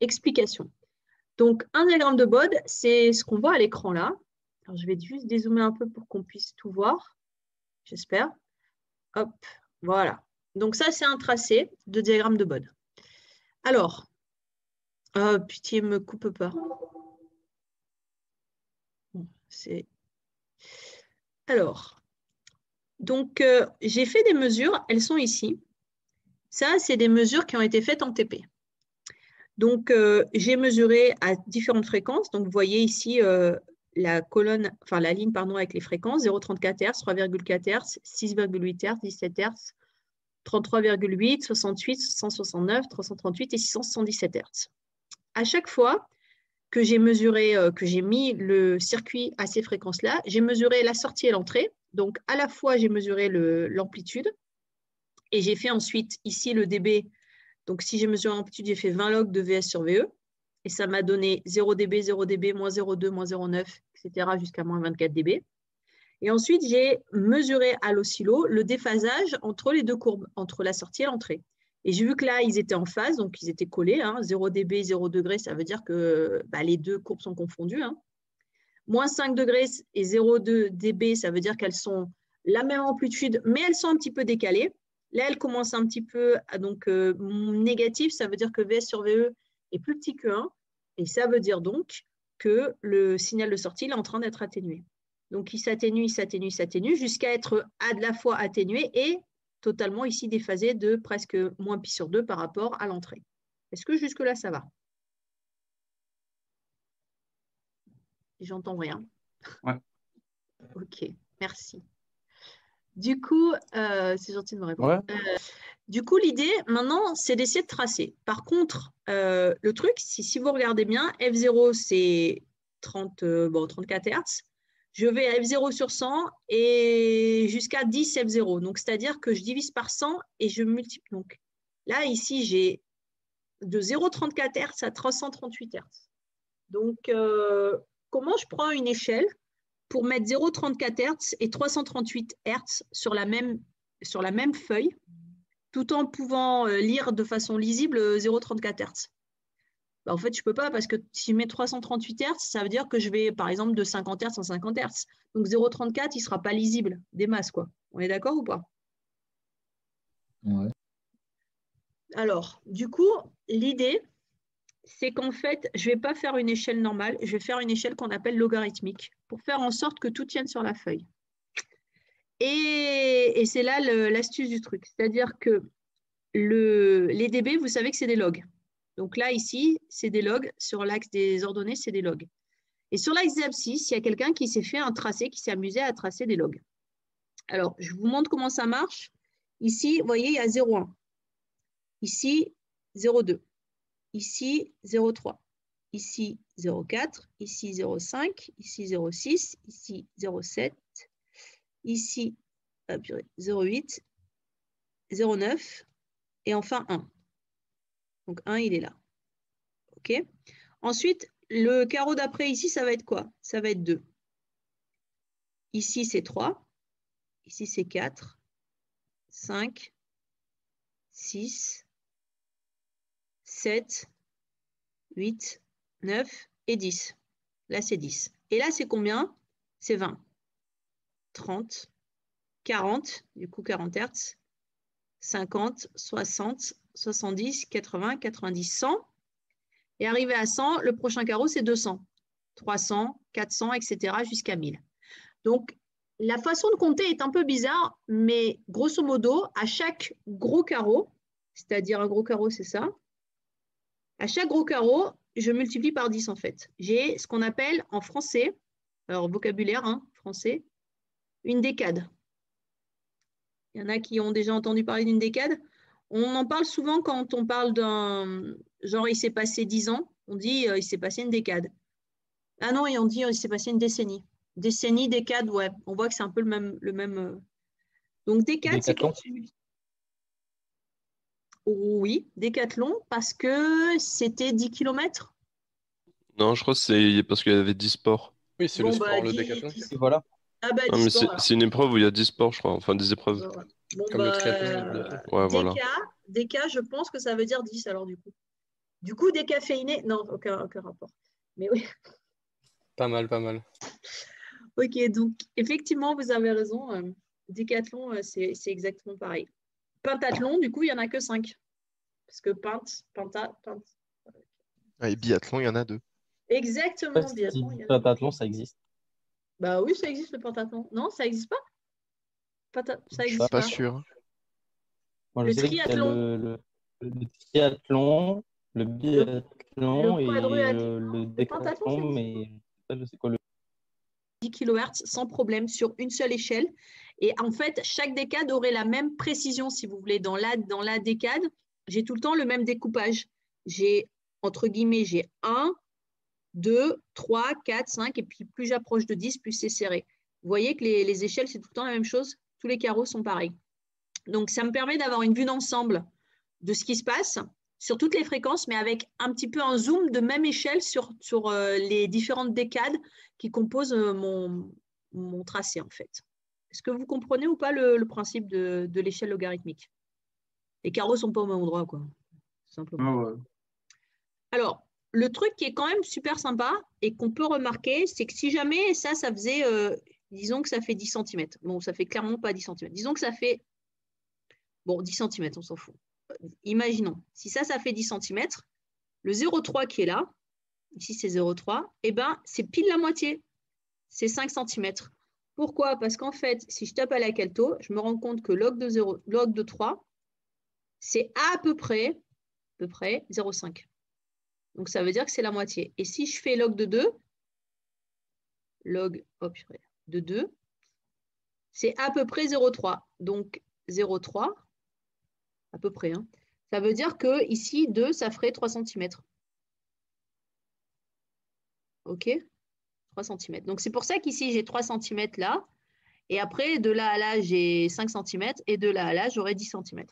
explication. Donc, un diagramme de Bode, c'est ce qu'on voit à l'écran là. Je vais juste dézoomer un peu pour qu'on puisse tout voir, j'espère. Hop, voilà. Donc, ça, c'est un tracé de diagramme de Bode. Alors, oh, pitié, me coupe pas. c'est... Alors, donc, euh, j'ai fait des mesures, elles sont ici. Ça, c'est des mesures qui ont été faites en TP. Donc, euh, j'ai mesuré à différentes fréquences. Donc, vous voyez ici euh, la colonne, enfin la ligne pardon, avec les fréquences 0,34 Hz, 3,4 Hz, 6,8 Hz, 17 Hz, 33,8, 68, 169, 338 et 677 Hz. À chaque fois que j'ai mesuré, euh, que j'ai mis le circuit à ces fréquences-là, j'ai mesuré la sortie et l'entrée. Donc, à la fois, j'ai mesuré l'amplitude et j'ai fait ensuite ici le dB. Donc, si j'ai mesuré l'amplitude, j'ai fait 20 log de VS sur VE et ça m'a donné 0 dB, 0 dB, moins 0,2, moins 0,9, etc. jusqu'à moins 24 dB. Et ensuite, j'ai mesuré à l'oscillo le déphasage entre les deux courbes, entre la sortie et l'entrée. Et j'ai vu que là, ils étaient en phase, donc ils étaient collés. 0 hein. dB, 0 degré, ça veut dire que bah, les deux courbes sont confondues. Hein. Moins 5 degrés et 0,2 dB, ça veut dire qu'elles sont la même amplitude, mais elles sont un petit peu décalées. Là, elles commencent un petit peu à donc euh, négatif, ça veut dire que VS sur VE est plus petit que 1. Et ça veut dire donc que le signal de sortie est en train d'être atténué. Donc, il s'atténue, il s'atténue, il s'atténue jusqu'à être à la fois atténué et totalement ici déphasé de presque moins pi sur 2 par rapport à l'entrée. Est-ce que jusque-là, ça va? J'entends rien. Ouais. ok, merci. Du coup, euh, c'est gentil de me répondre. Euh, du coup, l'idée maintenant, c'est d'essayer de tracer. Par contre, euh, le truc, si vous regardez bien, F0, c'est 30, bon, 34 Hz. Je vais à F0 sur 100 et jusqu'à 10 F0. Donc, c'est-à-dire que je divise par 100 et je multiplie. Donc, là, ici, j'ai de 0,34 Hz à 338 Hz. Donc, comment je prends une échelle pour mettre 0,34 Hz et 338 Hz sur la même, sur la même feuille, tout en pouvant euh, lire de façon lisible 0,34 euh, Hz. Bah, en fait, je ne peux pas parce que si je mets 338 Hz, ça veut dire que je vais, par exemple, de 50 Hz à 50 Hz. Donc 0,34, il ne sera pas lisible des masses. Quoi. On est d'accord ou pas? Ouais. Alors, du coup, l'idée, c'est qu'en fait, je ne vais pas faire une échelle normale, je vais faire une échelle qu'on appelle logarithmique pour faire en sorte que tout tienne sur la feuille. Et, c'est là l'astuce du truc. C'est-à-dire que les dB, vous savez que c'est des logs. Donc là, ici, c'est des logs. Sur l'axe des ordonnées, c'est des logs. Et sur l'axe des abscisses, il y a quelqu'un qui s'est fait un tracé, qui s'est amusé à tracer des logs. Alors, je vous montre comment ça marche. Ici, vous voyez, il y a 0,1. Ici, 0,2 ici 0,3, ici 0,4, ici 0,5, ici 0,6, ici 0,7, ici 0,8, 0,9 et enfin 1. Donc 1, il est là. OK. Ensuite, le carreau d'après ici, ça va être quoi? Ça va être 2. Ici, c'est 3. Ici, c'est 4, 5, 6, 7, 8, 9 et 10. Là, c'est 10. Et là, c'est combien? C'est 20. 30, 40, du coup 40 Hertz, 50, 60, 70, 80, 90, 100. Et arrivé à 100, le prochain carreau, c'est 200, 300, 400, etc. jusqu'à 1000. Donc, la façon de compter est un peu bizarre, mais grosso modo, à chaque gros carreau, c'est-à-dire un gros carreau, c'est ça, à chaque gros carreau, je multiplie par 10 en fait. J'ai ce qu'on appelle en français, alors vocabulaire hein, français, une décade. Il y en a qui ont déjà entendu parler d'une décade. On en parle souvent quand on parle d'un genre il s'est passé 10 ans, on dit euh, il s'est passé une décade. Ah non, et on dit il s'est passé une décennie. Décennie, décade, ouais. On voit que c'est un peu le même. Le même euh. Donc décade, c'est quand tu oui, décathlon, parce que c'était 10 km. Non, je crois que c'est parce qu'il y avait 10 sports. Oui, c'est le sport, bah, le décathlon. Voilà. Ah bah, c'est une épreuve où il y a 10 sports, je crois. Enfin, des épreuves. Comme le bah, triathlon. Ouais, voilà. DK, je pense que ça veut dire 10 alors du coup. Du coup, décaféiné, non, aucun, aucun rapport. Mais oui. Pas mal, pas mal. Ok, donc effectivement, vous avez raison. euh, décathlon, euh, c'est c'est exactement pareil. Pentathlon, du coup, il n'y en a que 5. Parce que pint, penta, pint. Ah, et biathlon, il y en a deux. Exactement, Si biathlon, il y en a- pentathlon, ça existe. Bah oui, ça existe le pentathlon. Non, ça n'existe pas Penta- Ça Je suis existe pas pas. sûr. Moi, je Le sais triathlon. le, le- le triathlon, le biathlon le et quadriathlon. le, décathlon, existe. mais ça, je sais quoi le 10 kHz sans problème sur une seule échelle. Et en fait, chaque décade aurait la même précision, si vous voulez. Dans la, dans la décade, j'ai tout le temps le même découpage. J'ai, entre guillemets, j'ai 1, 2, 3, 4, 5, et puis plus j'approche de 10, plus c'est serré. Vous voyez que les, les échelles, c'est tout le temps la même chose. Tous les carreaux sont pareils. Donc, ça me permet d'avoir une vue d'ensemble de ce qui se passe sur toutes les fréquences, mais avec un petit peu un zoom de même échelle sur, sur euh, les différentes décades qui composent euh, mon, mon tracé, en fait. Est-ce que vous comprenez ou pas le, le principe de, de l'échelle logarithmique? Les carreaux ne sont pas au même endroit, quoi. Simplement. Ouais. Alors, le truc qui est quand même super sympa et qu'on peut remarquer, c'est que si jamais ça, ça faisait, euh, disons que ça fait 10 cm. Bon, ça fait clairement pas 10 cm. Disons que ça fait, bon, 10 cm, on s'en fout. Euh, Imaginons, si ça, ça fait 10 cm, le 0,3 qui est là, ici c'est 0,3, eh ben, c'est pile la moitié. C'est 5 cm. Pourquoi? Parce qu'en fait, si je tape à la calto, je me rends compte que log de, 0, log de 3, c'est à peu près, près 0,5. Donc, ça veut dire que c'est la moitié. Et si je fais log de 2, log de 2, c'est à peu près 0,3. Donc, 0,3, à peu près. hein. Ça veut dire que ici, 2, ça ferait 3 cm. OK? 3 cm. Donc, c'est pour ça qu'ici, j'ai 3 cm là. Et après, de là à là, j'ai 5 cm. Et de là à là, j'aurai 10 cm.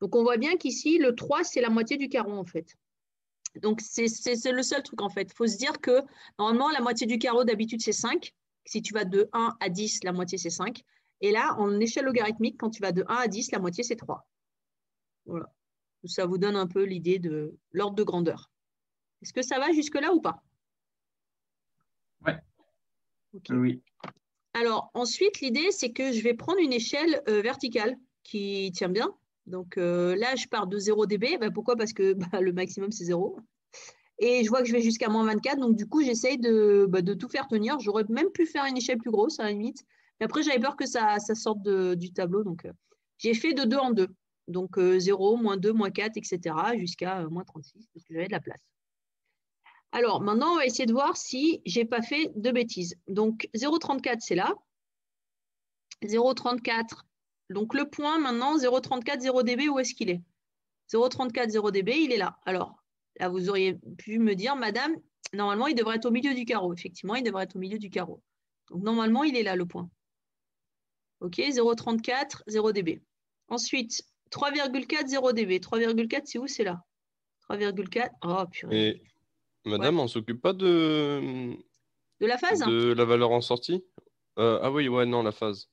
Donc, on voit bien qu'ici, le 3, c'est la moitié du carreau, en fait. Donc, c'est le seul truc, en fait. Il faut se dire que, normalement, la moitié du carreau, d'habitude, c'est 5. Si tu vas de 1 à 10, la moitié, c'est 5. Et là, en échelle logarithmique, quand tu vas de 1 à 10, la moitié, c'est 3. Voilà. Ça vous donne un peu l'idée de l'ordre de grandeur. Est-ce que ça va jusque-là ou pas? Ouais. Oui. Alors, ensuite, l'idée, c'est que je vais prendre une échelle euh, verticale qui tient bien. Donc euh, là, je pars de 0 dB. Ben, pourquoi? Parce que bah, le maximum, c'est 0. Et je vois que je vais jusqu'à moins 24. Donc, du coup, j'essaye de, bah, de tout faire tenir. J'aurais même pu faire une échelle plus grosse, à la limite. Mais après, j'avais peur que ça, ça sorte de- du tableau. Donc, euh, j'ai fait de 2 en 2. Donc, euh, 0, moins 2, moins 4, etc. jusqu'à moins 36, parce que j'avais de la place. Alors, maintenant, on va essayer de voir si je n'ai pas fait de bêtises. Donc, 0,34, c'est là. 0,34. Donc, le point, maintenant, 0,34, 0 dB, où est-ce qu'il est? 0,34, 0 dB, il est là. Alors, là, vous auriez pu me dire, madame, normalement, il devrait être au milieu du carreau. Effectivement, il devrait être au milieu du carreau. Donc, normalement, il est là, le point. OK, 0,34, 0 dB. Ensuite, 3,4, 0 dB. 3,4, c'est où? C'est là. 3,4. Oh, purée. Madame, on s'occupe pas de... De la phase de la valeur en sortie? Euh, ah oui, ouais, non, la phase.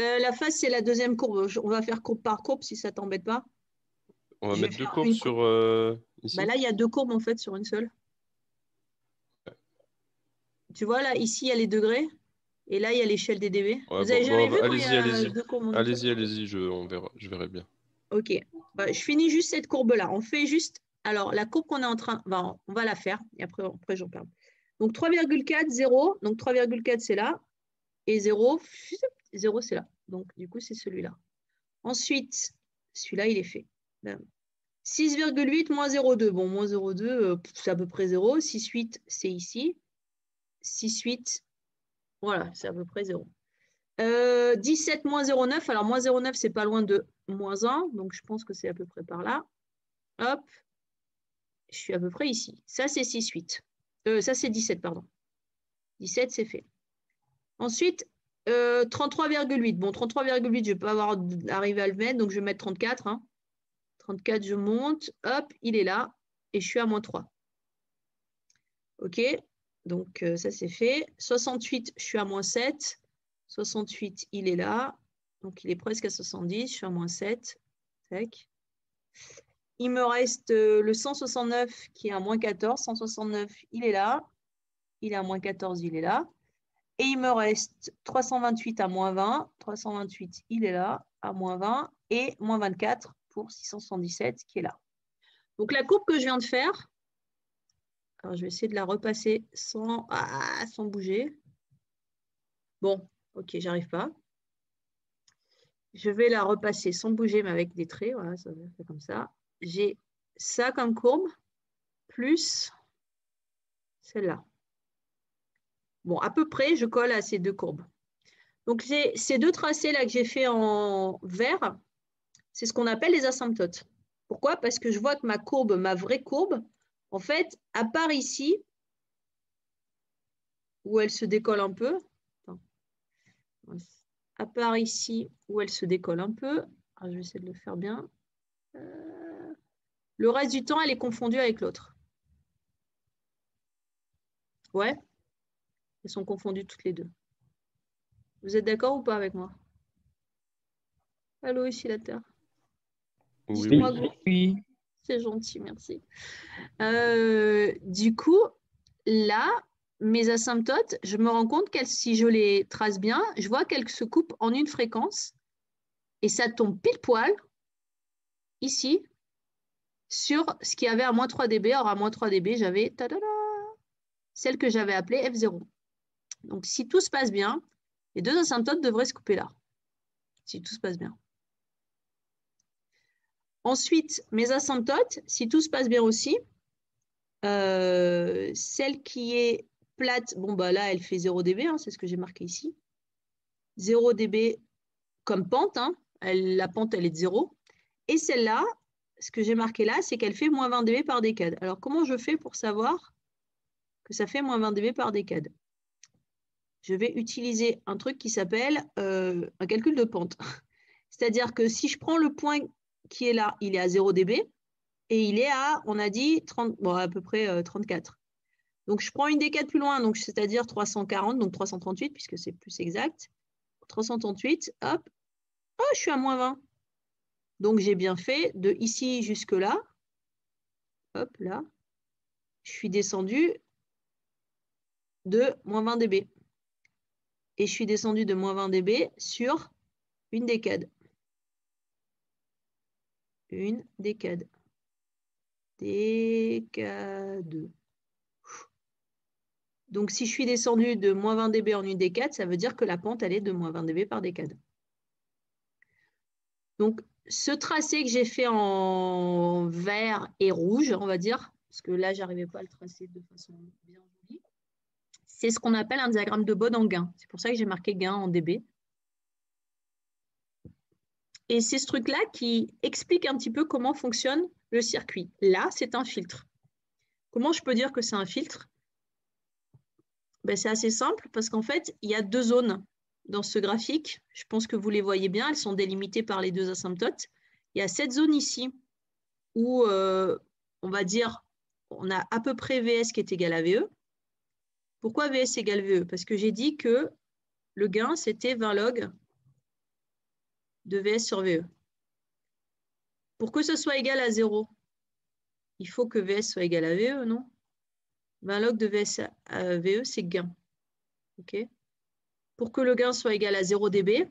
Euh, La phase, c'est la deuxième courbe. On va faire courbe par courbe si ça t'embête pas. On va Je mettre deux courbes sur euh, ici. Bah là, il y a deux courbes en fait sur une seule. Tu vois, là, ici, il y a les degrés. Et là, il y a l'échelle des dB. Ouais, Vous bon, avez jamais bon, vu allez-y, allez-y. Allez-y, allez-y, je, on verra, je verrai bien. Ok. Bah, je finis juste cette courbe-là. On fait juste. Alors, la courbe qu'on est en train. on va la faire. Et après, j'en parle. Donc, 3,4, 0. Donc, 3,4, c'est là. Et 0, 0, c'est là. Donc, du coup, c'est celui-là. Ensuite, celui-là, il est fait. Bam. 6,8 moins 0,2. Bon, moins 0,2, euh, c'est à peu près 0. 6,8, c'est ici. 6,8, voilà, c'est à peu près 0. Euh, 17 moins 0,9. Alors, moins 0,9, c'est pas loin de moins 1. Donc, je pense que c'est à peu près par là. Hop. Je suis à peu près ici. Ça, c'est 6,8. Euh, ça, c'est 17, pardon. 17, c'est fait. Ensuite, euh, 33,8. Bon, 33,8, je ne vais pas avoir à le mettre, donc je vais mettre 34. hein. 34, je monte. Hop, il est là. Et je suis à moins 3. OK Donc, euh, ça, c'est fait. 68, je suis à moins 7. 68, il est là. Donc, il est presque à 70. Je suis à moins 7. Tac. Il me reste euh, le 169 qui est à moins 14. 169, il est là. Il est à moins 14, il est là. Et il me reste 328 à moins 20. 328, il est là, à moins 20. Et moins 24 pour 677 qui est là. Donc la courbe que je viens de faire, alors je vais essayer de la repasser sans, ah, sans bouger. Bon, ok, j'arrive pas. Je vais la repasser sans bouger, mais avec des traits. Voilà, ça va faire comme ça. J'ai ça comme courbe, plus celle-là. Bon, à peu près, je colle à ces deux courbes. Donc, ces deux tracés-là que j'ai fait en vert, c'est ce qu'on appelle les asymptotes. Pourquoi? Parce que je vois que ma courbe, ma vraie courbe, en fait, à part ici, où elle se décolle un peu, à part ici, où elle se décolle un peu, ah, je vais essayer de le faire bien, euh, le reste du temps, elle est confondue avec l'autre. Ouais Elles sont confondues toutes les deux. Vous êtes d'accord ou pas avec moi? Allô, ici la Terre Oui. Oui. C'est gentil, merci. Euh, du coup, là, mes asymptotes, je me rends compte que si je les trace bien, je vois qu'elles se coupent en une fréquence et ça tombe pile poil ici sur ce qui avait à moins 3 dB. Alors à moins 3 dB, j'avais celle que j'avais appelée F0. Donc si tout se passe bien, les deux asymptotes devraient se couper là, si tout se passe bien. Ensuite, mes asymptotes, si tout se passe bien aussi, euh, celle qui est plate, bon bah là elle fait 0 dB, hein, c'est ce que j'ai marqué ici. 0 dB comme pente, hein, la pente elle est de 0. Et celle-là, ce que j'ai marqué là, c'est qu'elle fait moins 20 dB par décade. Alors comment je fais pour savoir que ça fait moins 20 dB par décade? Je vais utiliser un truc qui s'appelle euh, un calcul de pente. C'est-à-dire que si je prends le point qui est là, il est à 0 dB et il est à, on a dit, 30, bon, à peu près 34. Euh, donc je prends une décade plus loin, c'est-à-dire 340, donc 338 puisque c'est plus exact. 338, hop, oh, je suis à moins 20. Donc, j'ai bien fait de ici jusque là. Hop, là. Je suis descendu de moins 20 dB. Et je suis descendu de moins 20 dB sur une décade. Une décade. Décade. Donc, si je suis descendu de moins 20 dB en une décade, ça veut dire que la pente, elle est de moins 20 dB par décade. Donc, ce tracé que j'ai fait en vert et rouge, on va dire, parce que là, je n'arrivais pas à le tracer de façon bien jolie, c'est ce qu'on appelle un diagramme de Bode en gain. C'est pour ça que j'ai marqué gain en dB. Et c'est ce truc-là qui explique un petit peu comment fonctionne le circuit. Là, c'est un filtre. Comment je peux dire que c'est un filtre? Ben, C'est assez simple parce qu'en fait, il y a deux zones dans ce graphique. Je pense que vous les voyez bien, elles sont délimitées par les deux asymptotes. Il y a cette zone ici où, euh, on va dire, on a à peu près VS qui est égal à VE. Pourquoi VS égale VE Parce que j'ai dit que le gain, c'était 20 log de VS sur VE. Pour que ce soit égal à 0, il faut que VS soit égal à VE, non? 20 log de VS à VE, c'est gain. OK? Pour que le gain soit égal à 0 dB,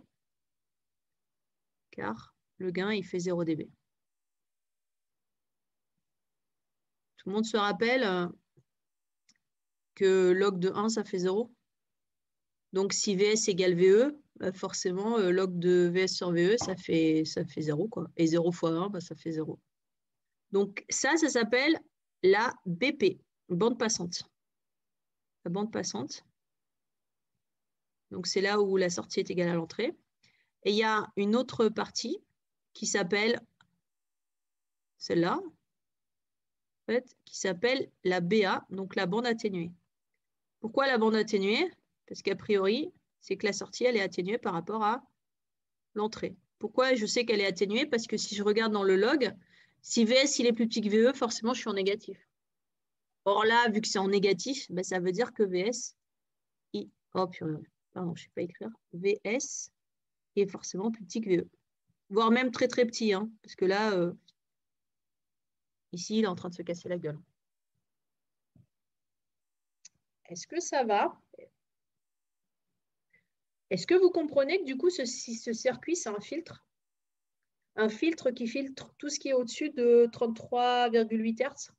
car le gain, il fait 0 dB. Tout le monde se rappelle euh, que log de 1, ça fait 0. Donc, si VS égale VE, bah, forcément, euh, log de VS sur VE, ça fait, ça fait 0. Quoi. Et 0 fois 1, bah, ça fait 0. Donc, ça, ça s'appelle la BP, bande passante. La bande passante. Donc, c'est là où la sortie est égale à l'entrée. Et il y a une autre partie qui s'appelle celle-là, qui s'appelle la BA, donc la bande atténuée. Pourquoi la bande atténuée? Parce qu'a priori, c'est que la sortie, elle est atténuée par rapport à l'entrée. Pourquoi je sais qu'elle est atténuée? Parce que si je regarde dans le log, si VS il est plus petit que VE, forcément, je suis en négatif. Or là, vu que c'est en négatif, ben, ça veut dire que VS, il... oh, pardon, je ne sais pas écrire, VS est forcément plus petit que VE. Voire même très très petit, hein, parce que là, euh, Ici, il est en train de se casser la gueule. Est-ce que ça va? Est-ce que vous comprenez que du coup, ce, ce circuit, c'est un filtre? Un filtre qui filtre tout ce qui est au-dessus de 33,8 Hz